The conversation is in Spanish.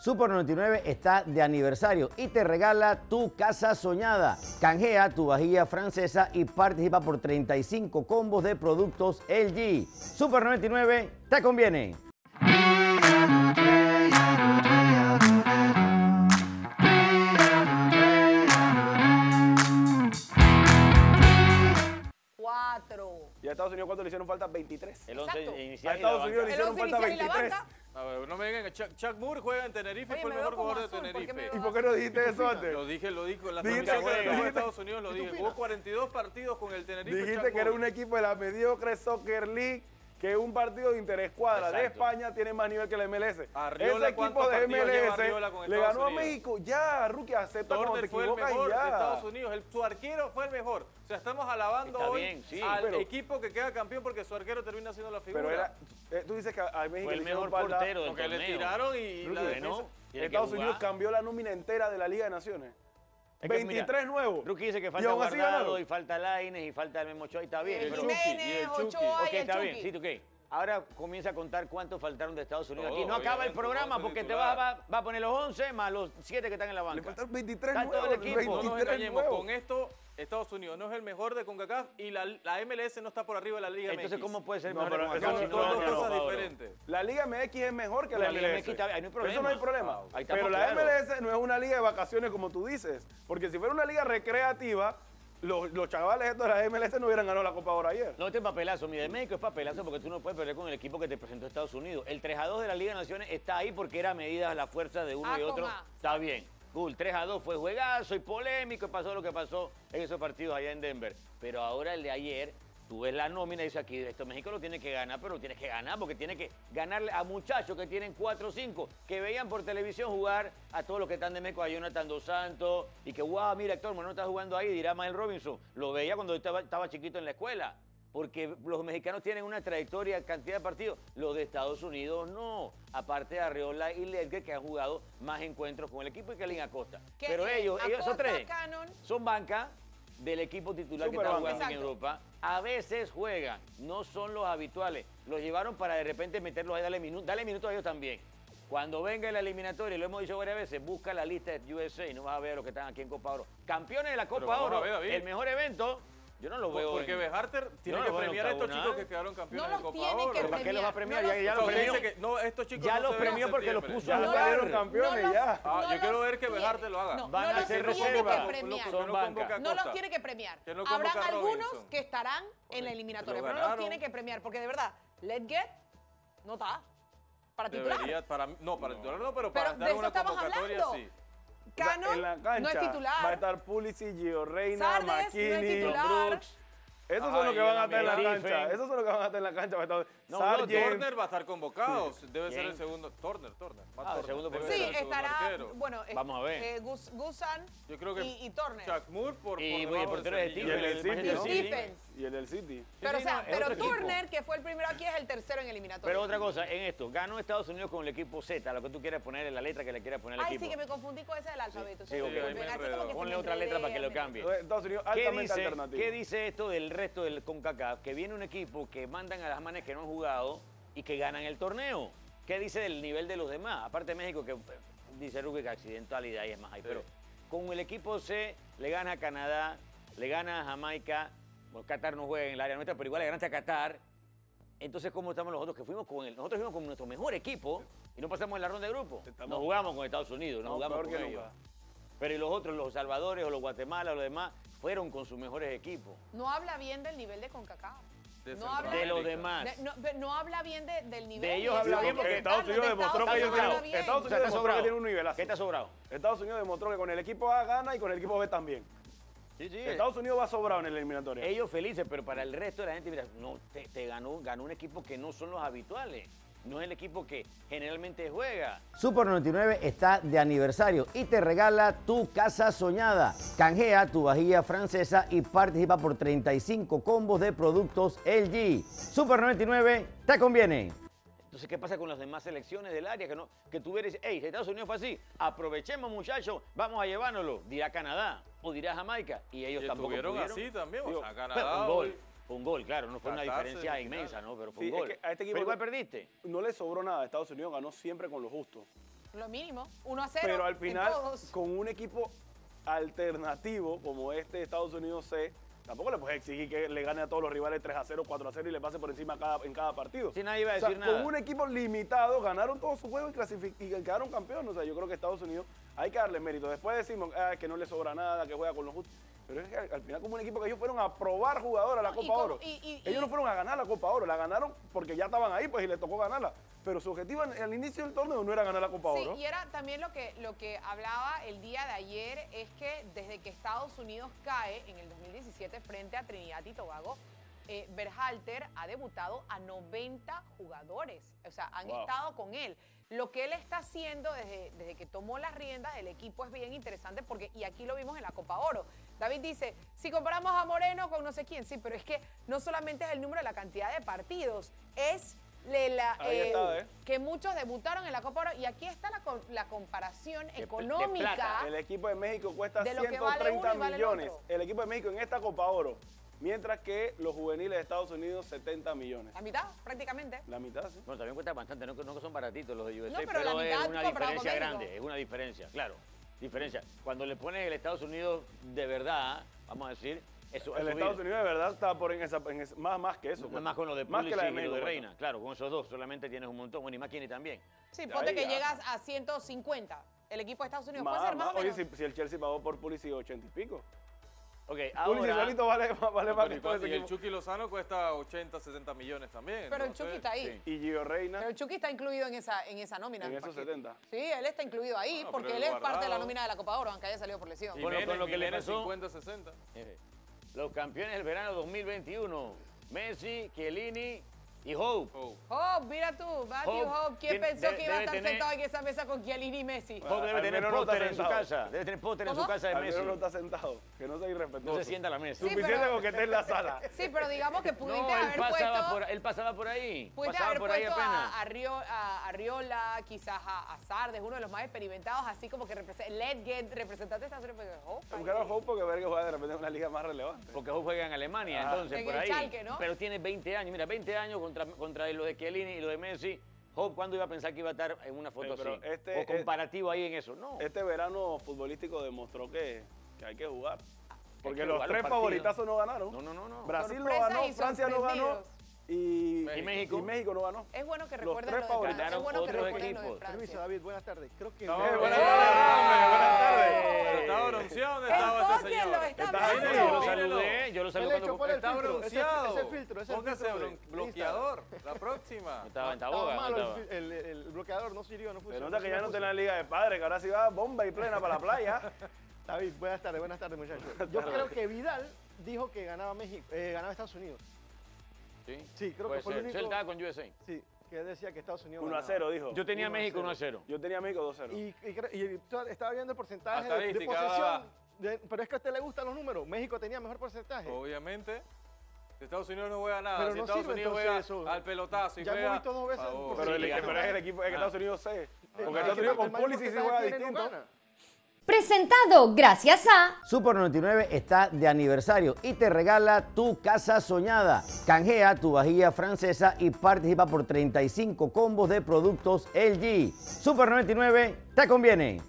Super 99 está de aniversario y te regala tu casa soñada. Canjea tu vajilla francesa y participa por 35 combos de productos LG. Super 99 te conviene. A Estados Unidos cuánto le hicieron falta? 23. El 11 Exacto. A inicial y la Estados Unidos le hicieron falta inicial y la 23. banca. A ver, no me digan, Chuck, Chuck Moore juega en Tenerife, Oye, fue el me mejor jugador de azul, ¿por qué me Tenerife. ¿Y por qué no dijiste eso antes? Lo dije, lo dije en la Dijiste transmisión que- que de Estados Unidos, lo dije. Jugó 42 partidos con el Tenerife. Dijiste Chuck que era un equipo de la mediocre Soccer League, que un partido de interescuadra de Exacto. España tiene más nivel que la MLS. Arriola, Ese equipo ¿cuántos de MLS le ganó a? México. Ya, Rookie, acepta cuando te Turner fue el mejor y de. Estados Unidos. El- su arquero fue el mejor. O sea, estamos alabando Está hoy bien, sí, al pero- equipo que queda campeón porque su arquero termina siendo la figura. Pero era, eh, tú dices que a México Fue el le mejor portero del porque le torneo. tiraron y la Bueno, defensa. Estados Unidos cambió la nómina entera de la Liga de Naciones. Es que, 23 mira, nuevos. Rookie dice que falta Guardado y falta Laines y falta el Memo Ochoa y está bien. El pero- Chucky, y Jiménez, el Chucky. Ochoa Ok, y el está bien, Chucky. sí, tú qué. Ahora comienza a contar cuántos faltaron de Estados Unidos Todo, aquí. No acaba el programa porque te va, va, va a poner los 11 más los 7 que están en la Le banca. faltan 23 Está todo nuevos. el equipo. No nos 23 engañemos, nuevos. con esto Estados Unidos no es el mejor de CONCACAF y la, la MLS no está por arriba de la Liga Entonces, MX. ¿cómo puede ser No, mejor de Concacaf no- si Son dos no, cosas diferentes. La Liga MX es mejor que la, La Liga MLS. MX está- ahí no hay problema. Eso no hay problema. Ah, Pero la. MLS no es una liga de vacaciones como tú dices. Porque si fuera una liga recreativa, los, los chavales estos de la MLS no hubieran ganado la Copa Oro ayer. No, este es papelazo. Mi de México es papelazo porque tú no puedes perder con el equipo que te presentó Estados Unidos. El 3 a 2 de la Liga de Naciones está ahí porque era medida la fuerza de uno y otro. Está bien. Cool, 3 a 2 fue juegazo y polémico y pasó lo que pasó en esos partidos allá en Denver. Pero ahora el de ayer, tú ves la nómina y dices aquí, esto México lo tiene que ganar, pero lo tienes que ganar porque tiene que ganarle a muchachos que tienen 4 o 5, que veían por televisión jugar a todos los que están de México, a Jonathan Dos Santos, y que, wow, mira, Héctor, no está jugando ahí, dirá Mael Robinson. Lo veía cuando estaba chiquito en la escuela porque los mexicanos tienen una trayectoria, cantidad de partidos, los de Estados Unidos no. Aparte de Arreola y Ledger, que han jugado más encuentros con el equipo y Kelly Acosta. Pero ellos, ellos son tres, Cannon. son banca del equipo titular que está banca. jugando en. Europa. A veces juegan, no son los habituales. Los llevaron para de repente meterlos ahí, darle minutos, dale minutos a ellos también. Cuando venga la eliminatoria, y lo hemos dicho varias veces, busca la lista de USA y no vas a ver los que están aquí en Copa Oro. Campeones de la Copa a Oro, ver, el mejor evento, yo no lo veo Porque en- Bejarter tiene No, que premiar a estos chicos que quedaron campeones No de los Copa tiene Oro. que ¿Para qué los va a premiar? Ya, no ya los- premió. que no, estos chicos Ya no los premió porque los puso Ya a los campeones los- ya. Ah, yo quiero ver que tiene- Bejarte lo haga. No, Van no a los ser tiene reserva. No los tiene que premiar. No Habrán a algunos que estarán en la eliminatoria, pero no los tiene que premiar, porque de verdad, Let's Get no está para titular. Debería, para, no, para titular no, pero Pero para en eso una estamos convocatoria hablando. sí. O sea, Cannon en la cancha no es titular. Va a estar Pulisic, Gio Reina, Sardes no es McKinney. titular. Brooks. Esos son los que van a estar en la cancha. Esos son los que van a estar en la cancha. No. Turner va a estar convocado. Debe ser el segundo. Turner, Turner. Va Ah, Turner. segundo. Sí, estará, bueno, Vamos a ver. eh, Gus- Gusan Yo creo que y, y Turner. Chuck Moore por, Y, el portero de es Y el del City. Y el del City. Pero, Sí, o sea, pero. Turner, que fue el primero aquí, es el tercero en eliminatoria. Pero otra cosa, en esto, ganó Estados Unidos con el equipo Z, lo que tú quieras poner en la letra que le quieras poner al Ay, equipo. sí, que me confundí con ese del alfabeto. Sí, Ponle otra letra para que lo cambie. Estados Unidos ¿Qué altamente dice, alternativo. ¿Qué dice esto del resto del CONCACAF? Que viene un equipo que mandan a las manes que no han jugado y que ganan el torneo. ¿Qué dice del nivel de los demás? Aparte de México, que eh, dice Rubik accidentalidad y es más ahí. Pero con el equipo C le gana a Canadá, le gana a Jamaica. Bueno, Qatar no juega en el área nuestra, pero igual le ganaste a Qatar. Entonces, ¿cómo estamos nosotros que fuimos con el, nosotros fuimos con nuestro mejor equipo y no pasamos en la ronda de grupo? Estamos- No jugamos con Estados Unidos, no No, jugamos con que ellos. nunca. Pero y los otros, los salvadores o los Guatemala o los demás, fueron con sus mejores equipos. No habla bien del nivel de CONCACAF. De No habla, De los demás. de- no, habla bien de- del nivel. De ellos habla bien porque que Estados Unidos demostró que ellos Unidos tienen-. Estados está demostró que tiene un nivelazo. ¿Qué está sobrado? Estados Unidos demostró que con el equipo A gana y con el equipo B también. Sí, sí. Estados Unidos va sobrado en la eliminatoria. Ellos felices, pero para el resto de la gente, mira, no, te, te ganó, ganó un equipo que no son los habituales. No es el equipo que generalmente juega. Super 99 está de aniversario y te regala tu casa soñada. Canjea tu vajilla francesa y participa por 35 combos de productos LG. Super 99 te conviene. Entonces, ¿qué pasa con las demás selecciones del área? Que, no, que tú eres, hey, si Estados Unidos fue así, aprovechemos muchachos, vamos a llevárnoslo. Dirá Canadá o dirá Jamaica. Y ellos Y tampoco pudieron. así también. Digo, O sea, Pero Canadá un gol, hoy- fue un gol, claro, no fue una diferencia inmensa, ¿no? Pero fue Sí, un es gol. que a este equipo Pero igual perdiste. No le sobró nada. Estados Unidos ganó siempre con lo justo. Lo mínimo, 1 a 0. Pero al final, con un equipo alternativo como este de Estados Unidos C, tampoco le puedes exigir que le gane a todos los rivales 3 a 0, 4 a 0 y le pase por encima cada- en cada partido. Sí, nadie iba a O sea, decir nada. Con un equipo limitado, ganaron todos sus juegos y, clasific- y quedaron campeones. O sea, yo creo que Estados Unidos hay que darle mérito. Después decimos ah, que no le sobra nada, que juega con los justos. Pero es que al, al final, como un equipo que ellos fueron a probar jugadores a la No, Copa Oro. y- y- ellos no fueron a ganar la Copa Oro, la ganaron porque ya estaban ahí, pues y les tocó ganarla. Pero su objetivo al inicio del torneo no era ganar la Copa Sí, Oro. y era también lo que, lo que hablaba el día de ayer, es que desde que Estados Unidos cae en el 2017 frente a Trinidad y Tobago, eh, Berhalter ha debutado a 90 jugadores, o sea, han Wow. estado con él. Lo que él está haciendo desde, desde que tomó las riendas del equipo es bien interesante porque, y aquí lo vimos en la Copa Oro, David dice, si comparamos a Moreno con no sé quién, sí, pero es que no solamente es el número de la cantidad de partidos, es la, eh, está, ¿eh? que muchos debutaron en la Copa Oro y aquí está la, co- la comparación de económica. El equipo de México cuesta De lo que 130 vale vale el millones. otro. El equipo de México en esta Copa Oro. Mientras que los juveniles de Estados Unidos, 70 millones. La mitad, prácticamente. La mitad, sí. Bueno, también cuesta bastante, no, que- no que son baratitos los de USA, No, pero la pero, mitad es una diferencia grande, es una diferencia, claro. Diferencia. Cuando le pones el Estados Unidos de verdad, vamos a decir, eso El Estados. Unidos de verdad está por en esa, en esa- más, más que eso. Pues. más con lo de Más que la de y lo México. de pues. Reina. Claro, con esos dos solamente tienes un montón. Bueno, y McKinney también. Sí, Ahí ponte que ya. llegas a 150. El equipo de Estados Unidos puede Más, ser más, más. o Oye, si el Chelsea pagó por Pulisic 80 y pico. Ok, Pulisic ahora... solito vale, vale más que y todo ese y el. Chucky Lozano cuesta 80, 60 millones también. Pero el Chucky está ahí. sí. Y Gio Reina Pero el Chucky está incluido en esa, en esa nómina. en esos Paquito. 70. Sí, él está incluido ahí No, porque él es parte de la nómina de la Copa Oro, aunque haya salido por lesión. Y Bueno, con lo que le Jiménez pasó- 50, 60. Eh, Los campeones del verano 2021. Messi, Chiellini y Hope. Hope, mira tú, Matthew Hope Hope, ¿quién pensó que iba a estar tener- sentado en esa mesa con Chiellini y Messi? Bueno, Hope debe tener no en su casa. Debe tener Potter en su casa de Messi. no está sentado, que no sea irrespetuoso. No se sienta a la mesa. Sí, Suficiente pero- con que esté en la sala. Sí, pero digamos que pudiste No, él haber pasaba, puesto... por, él pasaba por ahí. Pudiste pasaba haber por ahí puesto apenas. a, a Rio- a- a Riola, quizás a, a Sardes, uno de los más experimentados, así como que representa, Ledgett, representante de Estados Unidos. pero, ahí. Buscar a Hope porque ver que juega de repente en una liga más relevante. Porque Hope juega en Alemania, Ah. entonces En por ahí. Pero tiene 20 años. Mira, 20 años contra, contra lo de Chiellini y lo de Messi. Hope, ¿cuándo iba a pensar que iba a estar en una foto Eh, pero así? este o comparativo ahí en eso. No. Este verano futbolístico demostró que, que hay que jugar. Porque que los tres los favoritazos no ganaron. No, no, no, no. Brasil no ganó, Francia no ganó y, ¿Y México? y México no ganó. Es bueno que Los recuerden tres lo de Francia. favoritos. Es bueno que Otros recuerden lo de equipos. Francia. Permiso, David, buenas tardes. Creo que. No, Eh, buenas Eh, tardes, buenas tardes. ¿Estaba bronceado dónde estaba este señor? está ahí, yo lo saludé, yo lo saludé cuando Está bronceado. ese filtro, ese Póngase bloqueador. La próxima. estaba en Estaba Taboga. el, estaba. el- el bloqueador, no sirvió, no Se funcionó. nota no que ya no tiene la liga de padre, que ahora sí va bomba y plena para la playa. David, buenas tardes, buenas tardes, muchachos. Yo creo que Vidal dijo que ganaba México, eh, ganaba Estados Unidos. Sí, Sí, creo Puede que fue el único- Sí, él estaba con USA. Sí, que él decía que Estados Unidos 1 a ganaba. 0, dijo. Yo tenía 1 a México 0. 1 a 0. Yo tenía México 2 a 0. Y, y y estaba viendo el porcentaje de, de estadística, posesión. de- pero es que a usted le gustan los números. México tenía mejor porcentaje. Obviamente. Si Estados Unidos no juega nada. Pero si no Estados sirve Unidos juega eso. al pelotazo y Ya hemos juega... visto dos veces. Pero, el, pero es el equipo, es que Estados Unidos C. Porque Ah, Estados Unidos con Pulisic sí porcentaje juega distinto. Presentado gracias a Super 99 está de aniversario y te regala tu casa soñada. Canjea tu vajilla francesa y participa por 35 combos de productos LG. Super 99 te conviene.